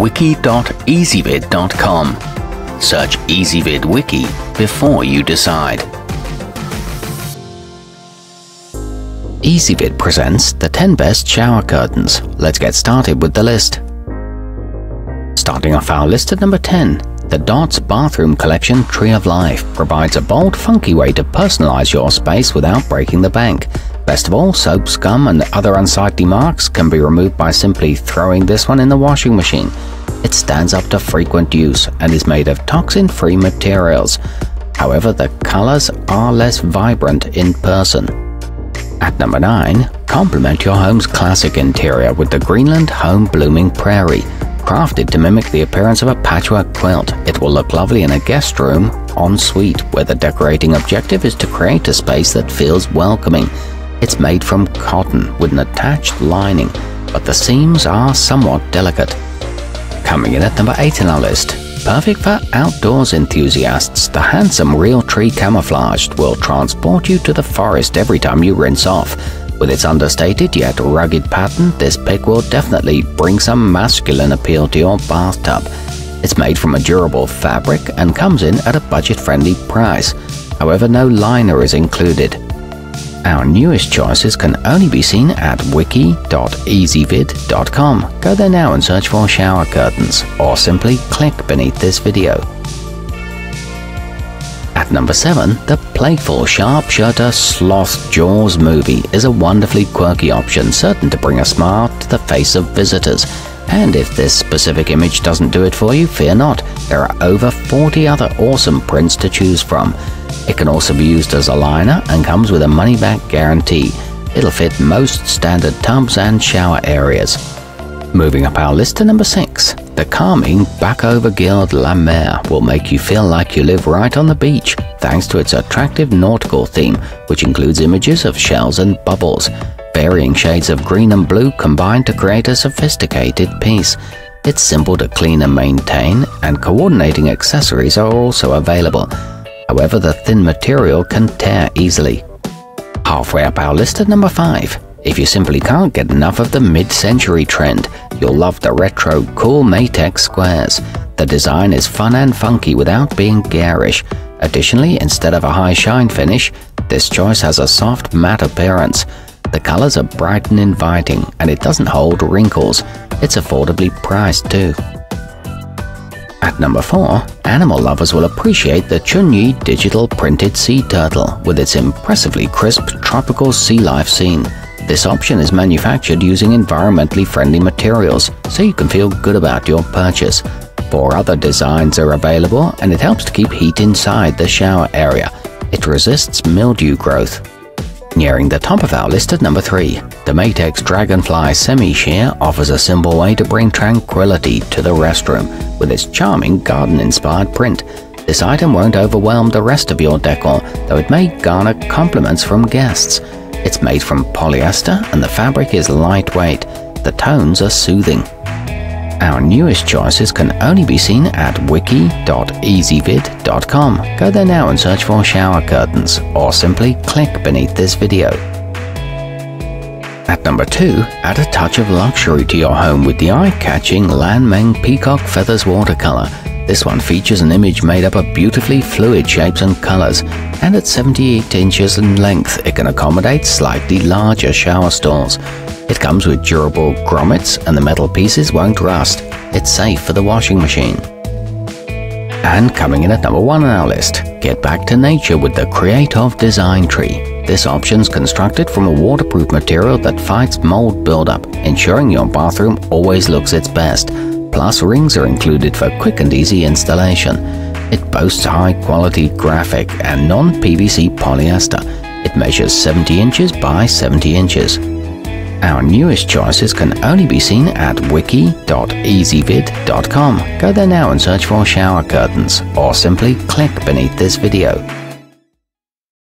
wiki.ezvid.com. Search Ezvid Wiki before you decide. Ezvid presents the 10 best shower curtains. Let's get started with the list. Starting off our list at number 10, the Dotz Bathroom Collection Tree of Life provides a bold, funky way to personalize your space without breaking the bank. Best of all, soap, scum, and other unsightly marks can be removed by simply throwing this one in the washing machine. It stands up to frequent use and is made of toxin-free materials. However, the colors are less vibrant in person. At number 9, complement your home's classic interior with the Greenland Home Blooming Prairie. Crafted to mimic the appearance of a patchwork quilt, it will look lovely in a guest room en suite where the decorating objective is to create a space that feels welcoming. It's made from cotton with an attached lining, but the seams are somewhat delicate. Coming in at number 8 in our list, perfect for outdoors enthusiasts, the handsome Realtree Camouflaged will transport you to the forest every time you rinse off. With its understated yet rugged pattern, this pick will definitely bring some masculine appeal to your bathtub. It's made from a durable fabric and comes in at a budget-friendly price. However, no liner is included. Our newest choices can only be seen at wiki.ezvid.com. Go there now and search for shower curtains, or simply click beneath this video. At number 7, the playful Sharp Shirter Sloth Jaws movie is a wonderfully quirky option certain to bring a smile to the face of visitors. And if this specific image doesn't do it for you, fear not, there are over 40 other awesome prints to choose from. It can also be used as a liner and comes with a money-back guarantee. It'll fit most standard tubs and shower areas. Moving up our list to number 6, the calming Bacova Guild La Mer will make you feel like you live right on the beach thanks to its attractive nautical theme, which includes images of shells and bubbles. Varying shades of green and blue combine to create a sophisticated piece. It's simple to clean and maintain, and coordinating accessories are also available. However, the thin material can tear easily. Halfway up our list at number 5. If you simply can't get enough of the mid-century trend, you'll love the retro cool Maytex squares. The design is fun and funky without being garish. Additionally, instead of a high shine finish, this choice has a soft matte appearance. The colors are bright and inviting, and it doesn't hold wrinkles. It's affordably priced too. At number 4, animal lovers will appreciate the Chunyi digital printed sea turtle with its impressively crisp tropical sea life scene. This option is manufactured using environmentally friendly materials, so you can feel good about your purchase. Four other designs are available and it helps to keep heat inside the shower area. It resists mildew growth. Nearing the top of our list at number 3, the Maytex Dragonfly Semi-Sheer offers a simple way to bring tranquility to the restroom with its charming garden-inspired print. This item won't overwhelm the rest of your decor, though it may garner compliments from guests. It's made from polyester and the fabric is lightweight. The tones are soothing. Our newest choices can only be seen at wiki.ezvid.com. Go there now and search for shower curtains, or simply click beneath this video. At number 2, add a touch of luxury to your home with the eye-catching Lanmeng Peacock Feathers watercolor. This one features an image made up of beautifully fluid shapes and colors, and at 78 inches in length it can accommodate slightly larger shower stalls. It comes with durable grommets and the metal pieces won't rust. It's safe for the washing machine. And coming in at number 1 on our list, get back to nature with the Creatov Design Tree. This option's constructed from a waterproof material that fights mold buildup, ensuring your bathroom always looks its best. Plus, rings are included for quick and easy installation. It boasts high-quality graphic and non-PVC polyester. It measures 70 inches by 70 inches. Our newest choices can only be seen at wiki.ezvid.com. Go there now and search for shower curtains, or simply click beneath this video.